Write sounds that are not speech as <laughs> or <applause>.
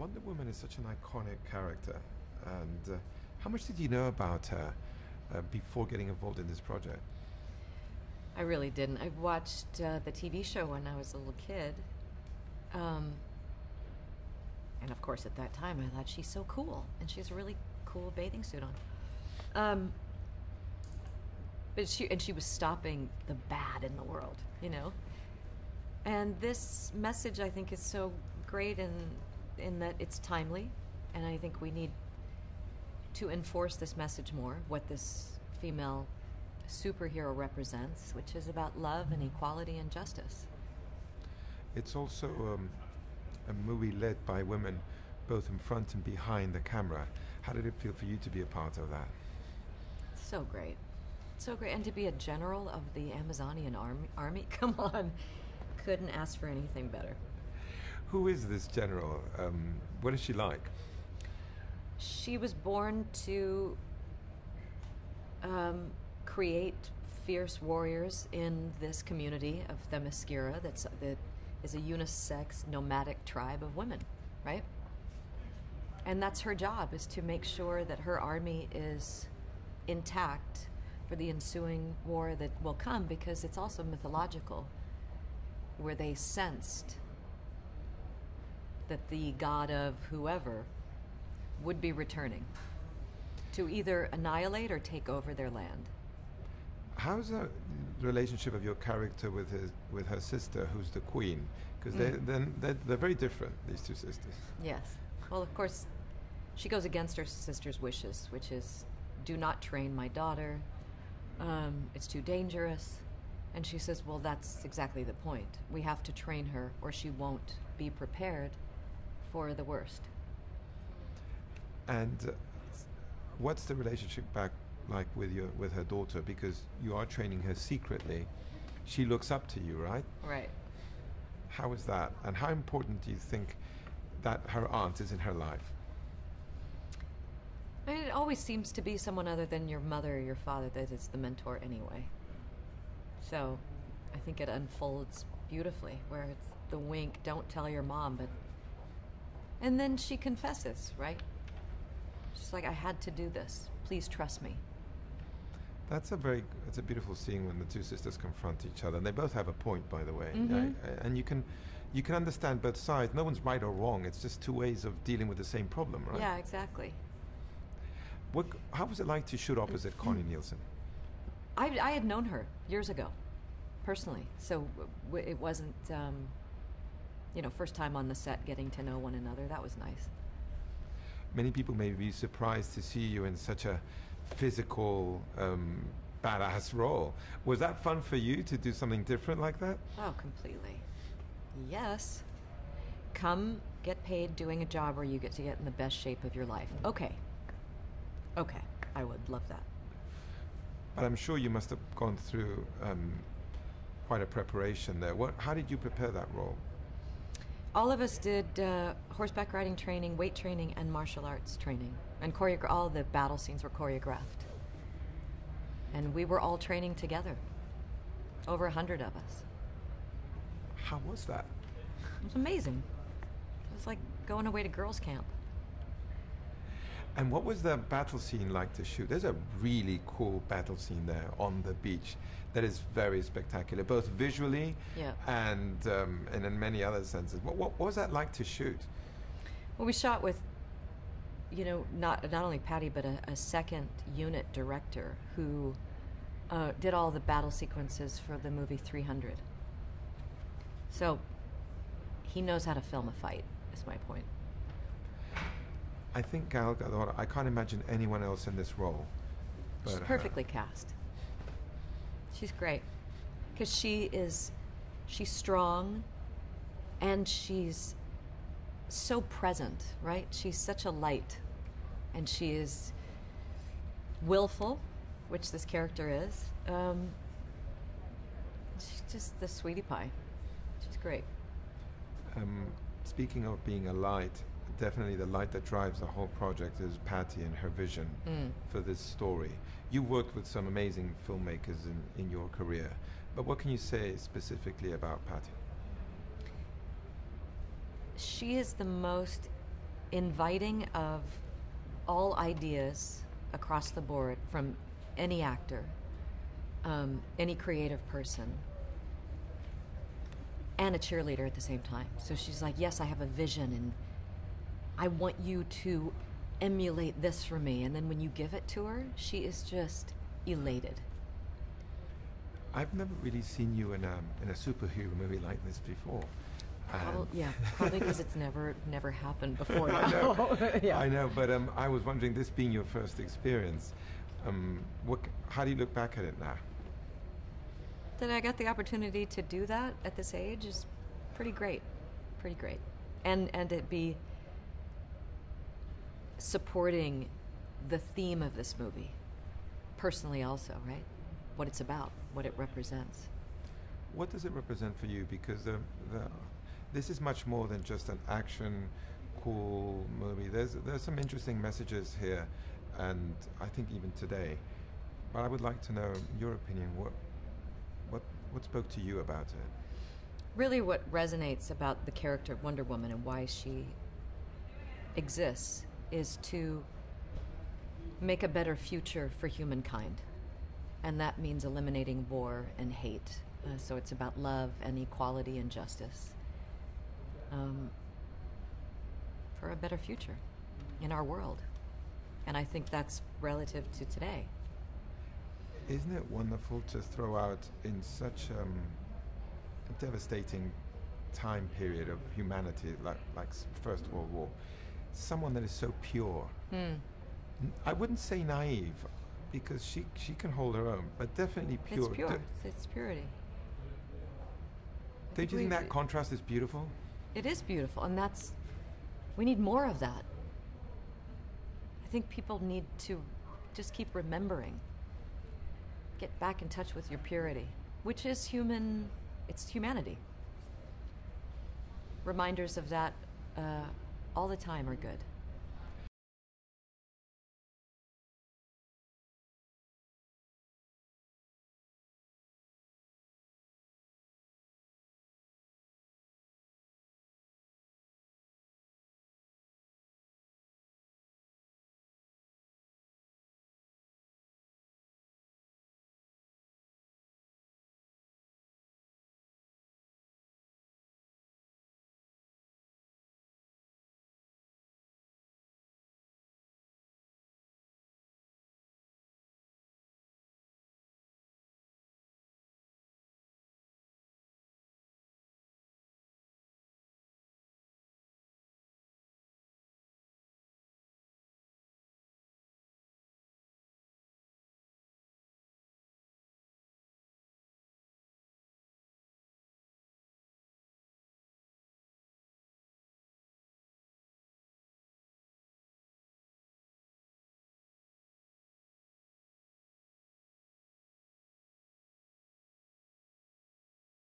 Wonder Woman is such an iconic character, and uh, how much did you know about her uh, before getting involved in this project? I really didn't. I watched uh, the TV show when I was a little kid. Um, and of course, at that time, I thought she's so cool, and she has a really cool bathing suit on. Um, but she and she was stopping the bad in the world, you know. And this message, I think, is so great in in that it's timely, and I think we need to enforce this message more. What this female superhero represents, which is about love and equality and justice. It's also um, a movie led by women, both in front and behind the camera. How did it feel for you to be a part of that? So great. So great. And to be a general of the Amazonian army, army <laughs> come on, couldn't ask for anything better. Who is this general? Um, what is she like? She was born to um, create fierce warriors in this community of Themyscira that's, that is a unisex nomadic tribe of women, right? And that's her job is to make sure that her army is intact for the ensuing war that will come because it's also mythological where they sensed that the god of whoever would be returning to either annihilate or take over their land. How's the relationship of your character with his with her sister, who's the queen? Because they then they're, they're very different. These two sisters. Yes. Well, of course, she goes against her sister's wishes, which is do not train my daughter. Um, it's too dangerous. And she says, well, that's exactly the point. We have to train her, or she won't be prepared for the worst. And uh, what's the relationship back like with your with her daughter? Because you are training her secretly. She looks up to you, right? Right. How is that? And how important do you think that her aunt is in her life? I mean, it always seems to be someone other than your mother or your father that is the mentor anyway. So I think it unfolds beautifully, where it's the wink, don't tell your mom, but. And then she confesses, right? She's like, I had to do this. Please trust me. That's a very it's a beautiful scene when the two sisters confront each other, and they both have a point, by the way. Mhm. Yeah, and you can you can understand both sides. No one's right or wrong. It's just two ways of dealing with the same problem, right? Yeah, exactly. What, how was it like to shoot opposite <clears throat> Connie Nielsen? I, I had known her years ago, personally. So w- it wasn't, um, you know, first time on the set getting to know one another. That was nice. Many people may be surprised to see you in such a physical, um, badass role. Was that fun for you to do something different like that? Oh, completely. Yes. Come get paid doing a job where you get to get in the best shape of your life. Okay. Okay. I would love that. But I'm sure you must have gone through um, quite a preparation there. What, how did you prepare that role? All of us did uh, horseback riding training, weight training, and martial arts training. And choreogra- all the battle scenes were choreographed. And we were all training together. Over a hundred of us. How was that? It was amazing. It was like going away to girls' camp. And what was the battle scene like to shoot? There's a really cool battle scene there on the beach that is very spectacular, both visually Yeah. and um, and in many other senses. What, what, what was that like to shoot? Well, we shot with, you know, not not only Patty, but a, a second unit director who uh, did all the battle sequences for the movie 300. So he knows how to film a fight. Is my point. I think Gal Gadot. I can't imagine anyone else in this role. She's but her. perfectly cast. She's great because she is she's strong and she's so present, right? She's such a light and she is willful, which this character is. Um, she's just the sweetie pie. She's great. Um, speaking of being a light, definitely the light that drives the whole project is Patty and her vision Mm. for this story. You worked with some amazing filmmakers in, in your career, but what can you say specifically about Patty? She is the most inviting of all ideas across the board from any actor, um, any creative person, and a cheerleader at the same time. So she's like, Yes, I have a vision, and I want you to emulate this for me. And then when you give it to her, she is just elated. I've never really seen you in a in a superhero movie like this before. Probably, Um, yeah, probably because it's never never happened <laughs> before. I know. <laughs> yeah. I know, but um, I was wondering, this being your first experience, um, what, how do you look back at it now? that I got the opportunity to do that at this age is pretty great, pretty great, and and it be supporting the theme of this movie, personally also, right? What it's about, what it represents. What does it represent for you? Because the, the, this is much more than just an action, cool movie. There's there's some interesting messages here, and I think even today. But I would like to know your opinion. What what what spoke to you about it? Really, what resonates about the character of Wonder Woman and why she exists is to make a better future for humankind. And that means eliminating war and hate. Uh, so it's about love and equality and justice um, for a better future in our world. And I think that's relative to today. Isn't it wonderful to throw out in such um, a devastating time period of humanity, like like First World War, someone that is so pure? N- I wouldn't say naive, because she she can hold her own, but definitely pure. It's pure. It's, it's purity. Don't you think that contrast is beautiful? It is beautiful, and that's we need more of that. I think people need to just keep remembering. Get back in touch with your purity, which is human. It's humanity. Reminders of that uh, all the time are good.